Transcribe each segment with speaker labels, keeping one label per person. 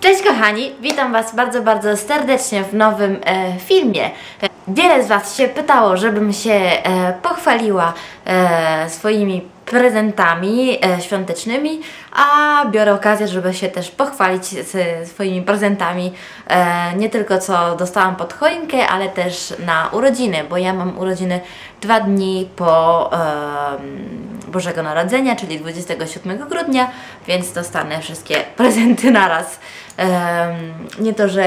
Speaker 1: Cześć kochani, witam Was bardzo, bardzo serdecznie w nowym e, filmie. Wiele z Was się pytało, żebym się e, pochwaliła e, swoimi prezentami e, świątecznymi, a biorę okazję, żeby się też pochwalić swoimi prezentami e, nie tylko co dostałam pod choinkę, ale też na urodziny, bo ja mam urodziny dwa dni po Bożego Narodzenia, czyli 27 grudnia, więc dostanę wszystkie prezenty naraz. Nie to, że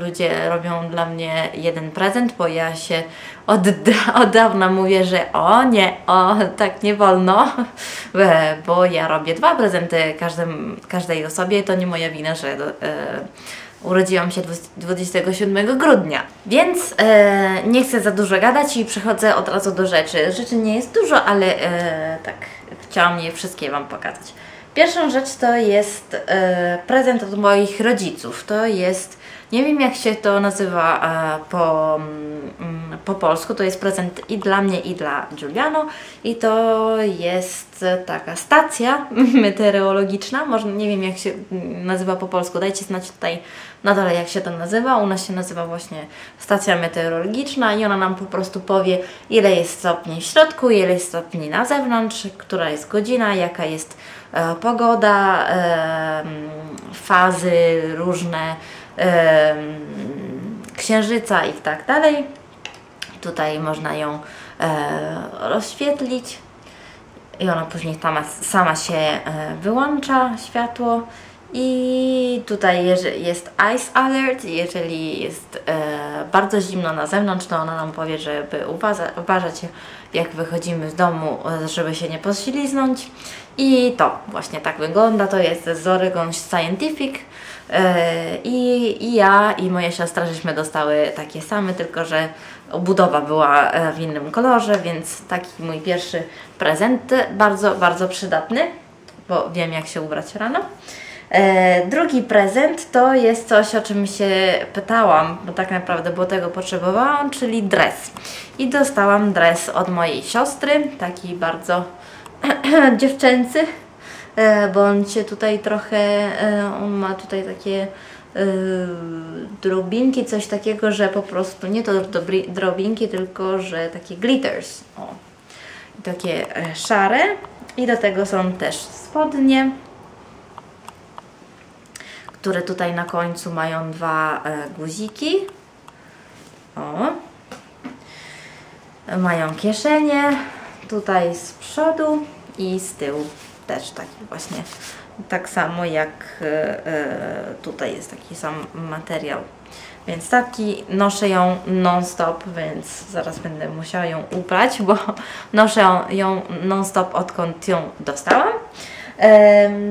Speaker 1: ludzie robią dla mnie jeden prezent, bo ja się od, od dawna mówię, że o nie, o tak nie wolno, bo ja robię dwa prezenty każdym, każdej osobie. To nie moja wina, że e, urodziłam się 27 grudnia. Więc e, nie chcę za dużo gadać i przechodzę od razu do rzeczy. Rzeczy nie jest dużo, ale e, tak chciałam je wszystkie Wam pokazać. Pierwszą rzecz to jest prezent od moich rodziców. To jest, nie wiem jak się to nazywa e, po, mm, po polsku, to jest prezent i dla mnie i dla Giuliano. I to jest taka stacja meteorologiczna, może nie wiem jak się nazywa po polsku, dajcie znać tutaj na dole jak się to nazywa, u nas się nazywa właśnie stacja meteorologiczna i ona nam po prostu powie ile jest stopni w środku, ile jest stopni na zewnątrz, która jest godzina, jaka jest E, pogoda, e, fazy różne, księżyca i tak dalej. Tutaj można ją rozświetlić. I ona później sama, sama się wyłącza światło. I tutaj jest Ice Alert, jeżeli jest e, bardzo zimno na zewnątrz, to ona nam powie, żeby uważa, uważać jak wychodzimy z domu, żeby się nie pośliznąć. I to właśnie tak wygląda, to jest z Oregon Scientific. e, i, i ja i moja siostra żeśmy dostały takie same, tylko że obudowa była e, w innym kolorze, więc taki mój pierwszy prezent, bardzo, bardzo przydatny, bo wiem jak się ubrać rano. E, drugi prezent to jest coś, o czym się pytałam, bo tak naprawdę było tego potrzebowałam, czyli dres. I dostałam dres od mojej siostry, taki bardzo dziewczęcy, e, bo on się tutaj trochę, e, on ma tutaj takie drobinki, coś takiego, że po prostu nie to drobinki, tylko że takie glitters. O. takie szare. I do tego są też spodnie które tutaj na końcu mają dwa e, guziki. O. Mają kieszenie tutaj z przodu i z tyłu też taki właśnie tak samo jak e, e, tutaj jest taki sam materiał. Więc taki noszę ją non-stop, więc zaraz będę musiała ją uprać, bo noszę ją non-stop odkąd ją dostałam.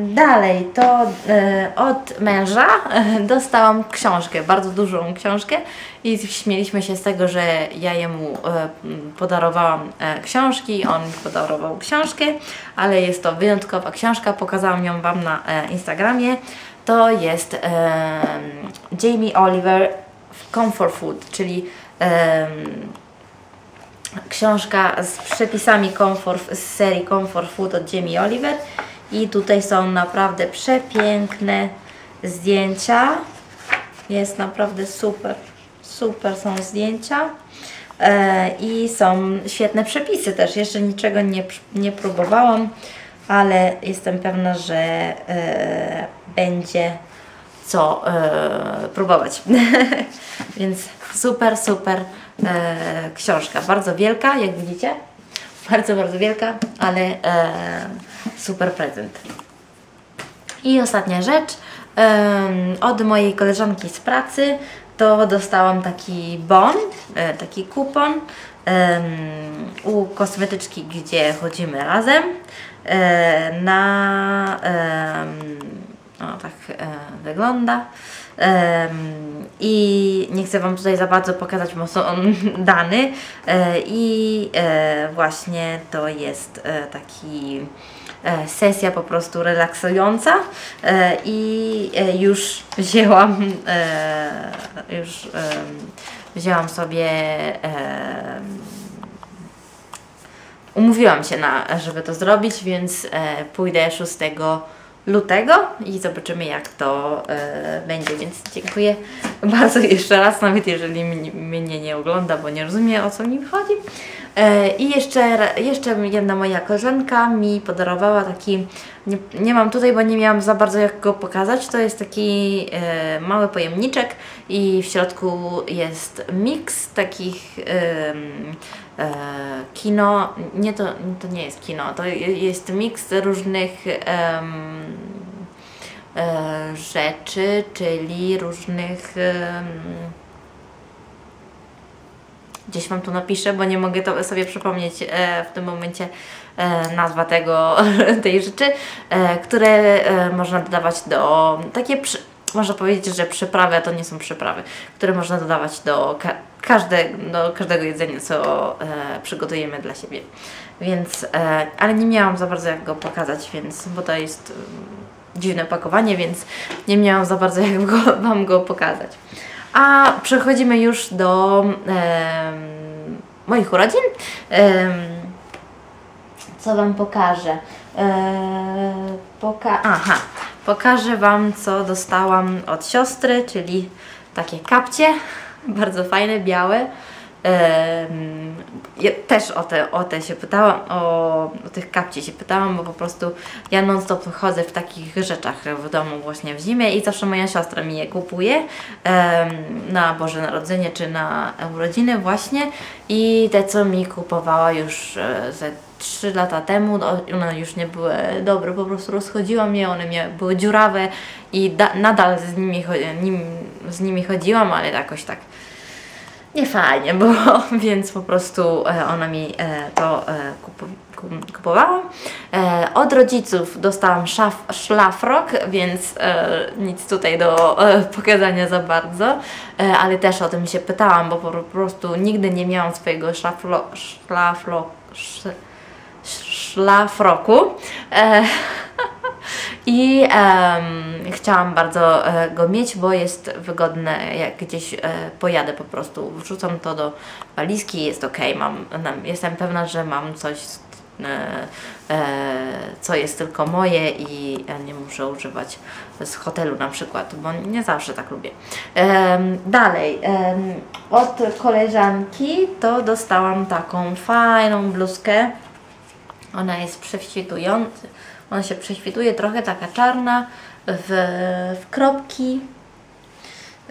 Speaker 1: Dalej, to e, od męża e, dostałam książkę, bardzo dużą książkę i śmieliśmy się z tego, że ja jemu e, podarowałam książki, on mi podarował książkę, ale jest to wyjątkowa książka, pokazałam ją Wam na Instagramie. To jest Jamie Oliver Comfort Food, czyli książka z przepisami comfort, z serii Comfort Food od Jamie Oliver i tutaj są naprawdę przepiękne zdjęcia. Jest naprawdę super. Super są zdjęcia. E, I są świetne przepisy też. Jeszcze niczego nie, nie próbowałam, ale jestem pewna, że e, będzie co e, próbować. Więc super, super książka. Bardzo wielka, jak widzicie. Bardzo, bardzo wielka, ale e, super prezent. I ostatnia rzecz, od mojej koleżanki z pracy to dostałam taki bon, e, taki kupon u kosmetyczki, gdzie chodzimy razem e, na no tak e, wygląda. I nie chcę Wam tutaj za bardzo pokazać, bo są dany i właśnie to jest taki sesja po prostu relaksująca e, i e, już wzięłam już wzięłam sobie umówiłam się na, żeby to zrobić, więc e, pójdę 6 lutego i zobaczymy jak to e, będzie, więc dziękuję bardzo jeszcze raz, nawet jeżeli mnie nie ogląda, bo nie rozumie o co mi chodzi. E, I jeszcze, jeszcze jedna moja koleżanka mi podarowała taki, nie, nie mam tutaj, bo nie miałam za bardzo jak go pokazać, to jest taki e, mały pojemniczek i w środku jest miks takich e, e, kino, nie to, to nie jest kino, to jest miks różnych e, rzeczy, czyli różnych gdzieś Wam tu napiszę, bo nie mogę to sobie przypomnieć e, w tym momencie e, nazwa tego, tej rzeczy, e, które e, można dodawać do takie przy, można powiedzieć, że przyprawy, a to nie są przyprawy, które można dodawać do, ka każde, do każdego jedzenia, co e, przygotujemy dla siebie. Więc, e, ale nie miałam za bardzo jak go pokazać, więc, bo to jest dziwne pakowanie, więc nie miałam za bardzo jak go, Wam go pokazać. A przechodzimy już do e, moich urodzin. E, co Wam pokażę? E, poka Aha, pokażę Wam, co dostałam od siostry, czyli takie kapcie, bardzo fajne, białe. Ja też o te, o te się pytałam, o, o tych kapci się pytałam, bo po prostu ja non stop chodzę w takich rzeczach w domu właśnie w zimie i zawsze moja siostra mi je kupuje na Boże Narodzenie czy na urodziny właśnie. I te co mi kupowała już e, ze 3 lata temu, one już nie były dobre, po prostu rozchodziłam je, one były dziurawe i nadal z nimi, z nimi chodziłam, ale jakoś tak nie fajnie było, więc po prostu e, ona mi e, to e, kupowała. Od rodziców dostałam szaf, szlafrok, więc nic tutaj do pokazania za bardzo, ale też o tym się pytałam, bo po prostu nigdy nie miałam swojego szlaflo, szlaflo, szlafroku. I um, chciałam bardzo e, go mieć, bo jest wygodne, jak gdzieś e, pojadę po prostu. Wrzucam to do walizki, jest ok, mam, jestem pewna, że mam coś, e, co jest tylko moje i nie muszę używać z hotelu na przykład, bo nie zawsze tak lubię. dalej, od koleżanki to dostałam taką fajną bluzkę. Ona jest prześwitująca ona się prześwituje trochę, taka czarna, w, w kropki.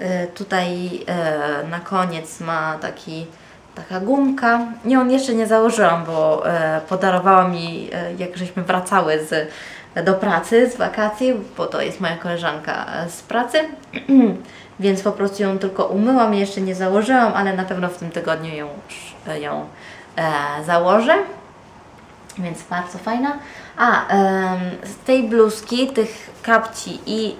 Speaker 1: E, tutaj e, na koniec ma taki, taka gumka. Nie, on jeszcze nie założyłam, bo e, podarowała mi, jak żeśmy wracały z, do pracy, z wakacji, bo to jest moja koleżanka z pracy. Więc po prostu ją tylko umyłam, jeszcze nie założyłam, ale na pewno w tym tygodniu ją, ją założę więc bardzo fajna. A, z tej bluzki, tych kapci i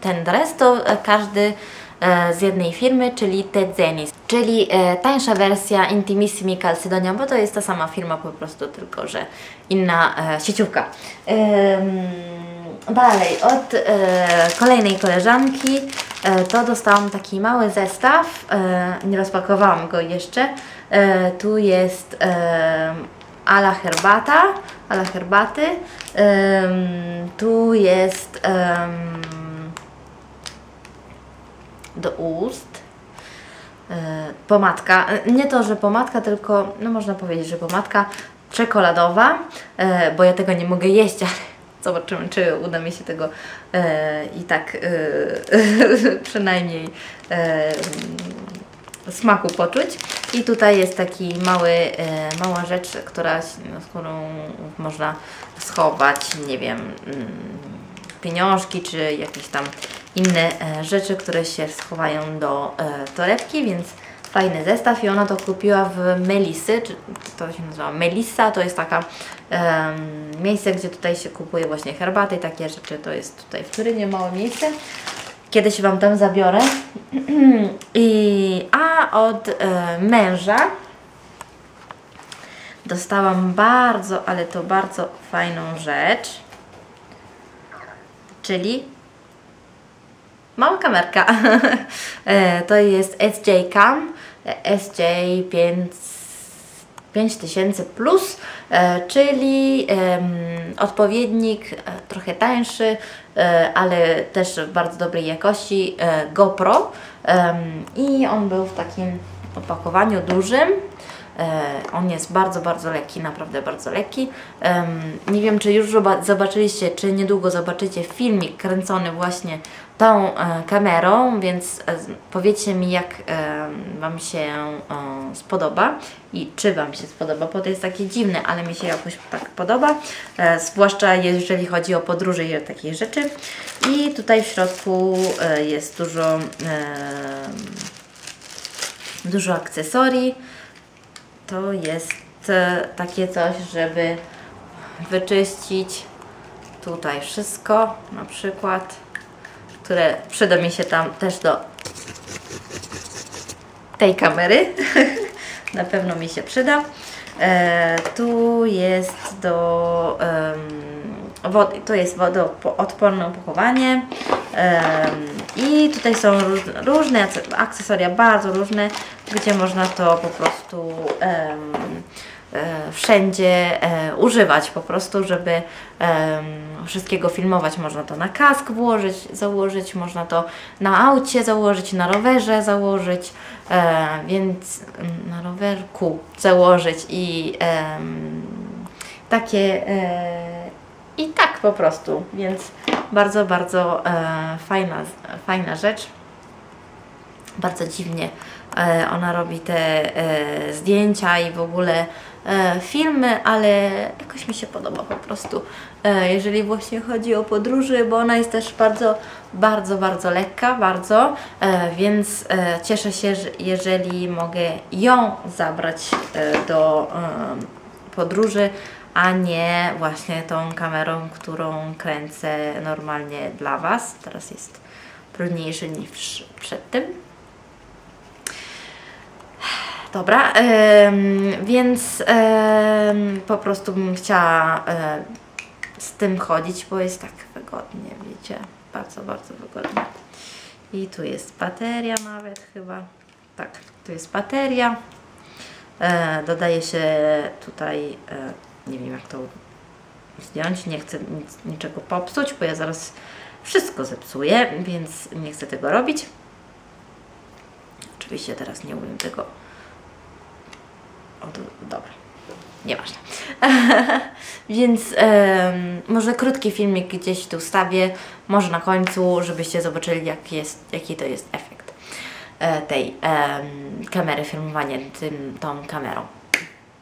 Speaker 1: ten dres to każdy e, z jednej firmy, czyli Zenis, czyli e, tańsza wersja Intimissimi Calcedonia, bo to jest ta sama firma po prostu, tylko że inna e, sieciówka. Dalej, od kolejnej koleżanki to dostałam taki mały zestaw, nie rozpakowałam go jeszcze. tu jest ala herbata, ala herbaty. Um, tu jest um, do ust e, pomadka. Nie to, że pomadka, tylko no można powiedzieć, że pomadka czekoladowa, e, bo ja tego nie mogę jeść, ale zobaczymy, czy uda mi się tego e, i tak przynajmniej smaku poczuć. I tutaj jest taki mały, e, mała rzecz, która, no, z którą można schować, nie wiem, mm, pieniążki czy jakieś tam inne e, rzeczy, które się schowają do e, torebki, więc fajny zestaw i ona to kupiła w Melisy, to się nazywa Melissa, to jest taka miejsce, gdzie tutaj się kupuje właśnie herbaty i takie rzeczy, to jest tutaj w Turynie małe miejsce. Kiedyś Wam tam zabiorę. I, a od e, męża dostałam bardzo, ale to bardzo fajną rzecz. Czyli mała kamerka. e, to jest SJ Cam SJ5 5000 plus, e, czyli odpowiednik e, trochę tańszy, e, ale też bardzo dobrej jakości GoPro i on był w takim opakowaniu dużym. On jest bardzo, bardzo lekki, naprawdę bardzo lekki. Nie wiem, czy już zobaczyliście, czy niedługo zobaczycie filmik kręcony właśnie tą e, kamerą, więc e, powiedzcie mi, jak e, Wam się spodoba i czy Wam się spodoba, bo to jest takie dziwne, ale mi się jakoś tak podoba, zwłaszcza jeżeli chodzi o podróże i o takie rzeczy. I tutaj w środku jest dużo, dużo akcesorii. To jest takie coś, żeby wyczyścić tutaj wszystko, na przykład które przyda mi się tam też do tej kamery. Na pewno mi się przyda. E, tu jest do um, wody, to jest wodoodporne opakowanie i tutaj są różne, akcesoria, bardzo różne, gdzie można to po prostu um, wszędzie e, używać po prostu, żeby wszystkiego filmować. Można to na kask włożyć, założyć, można to na aucie założyć, na rowerze założyć, e, więc mm, na rowerku założyć i takie i tak po prostu, więc bardzo, bardzo fajna, fajna rzecz. Bardzo dziwnie ona robi te zdjęcia i w ogóle e, filmy, ale jakoś mi się podoba po prostu, e, jeżeli właśnie chodzi o podróży, bo ona jest też bardzo, bardzo, bardzo lekka, bardzo, e, więc e, cieszę się, że jeżeli mogę ją zabrać e, do e, podróży, a nie właśnie tą kamerą, którą kręcę normalnie dla Was. Teraz jest trudniejszy niż przed tym. Dobra, więc po prostu bym chciała z tym chodzić, bo jest tak wygodnie, wiecie, bardzo, bardzo wygodnie. I tu jest bateria nawet chyba, tak, tu jest bateria. E, dodaje się tutaj, e, nie wiem jak to zdjąć, nie chcę nic, niczego popsuć, bo ja zaraz wszystko zepsuję, więc nie chcę tego robić. Oczywiście teraz nie umiem tego o, dobra, nieważne. Więc um, może krótki filmik gdzieś tu wstawię, może na końcu, żebyście zobaczyli jak jest, jaki to jest efekt e, tej kamery, filmowania tym, tą kamerą.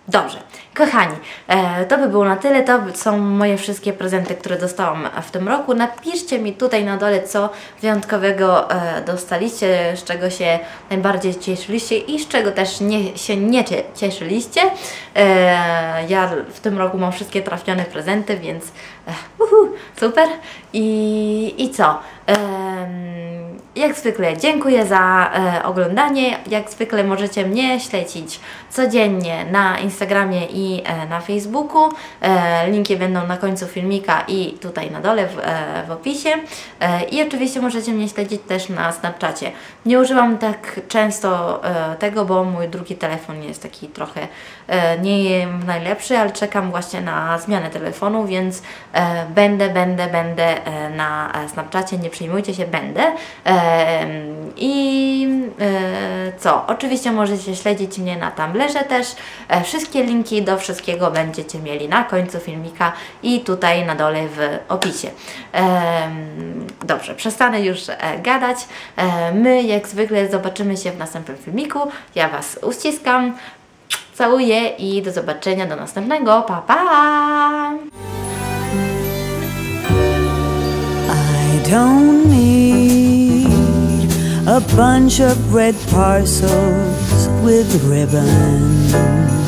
Speaker 1: Dobrze, kochani, e, to by było na tyle. To są moje wszystkie prezenty, które dostałam w tym roku. Napiszcie mi tutaj na dole, co wyjątkowego e, dostaliście, z czego się najbardziej cieszyliście i z czego też nie, się nie cieszyliście. E, ja w tym roku mam wszystkie trafione prezenty, więc uhu, super. I, i co? Jak zwykle dziękuję za e, oglądanie. Jak zwykle możecie mnie śledzić codziennie na Instagramie i e, na Facebooku. E, linki będą na końcu filmika i tutaj na dole w, e, w opisie. E, I oczywiście możecie mnie śledzić też na Snapchacie. Nie używam tak często e, tego, bo mój drugi telefon jest taki trochę nie najlepszy, ale czekam właśnie na zmianę telefonu, więc będę, będę, będę na Snapchacie. Nie przejmujcie się, będę. I e, co? Oczywiście możecie śledzić mnie na Tumblrze też. E, wszystkie linki do wszystkiego będziecie mieli na końcu filmika i tutaj na dole w opisie. Dobrze, przestanę już e, gadać. My jak zwykle zobaczymy się w następnym filmiku. Ja Was uściskam, całuję i do zobaczenia do następnego. Pa, pa! I don't need a bunch of red parcels with ribbons.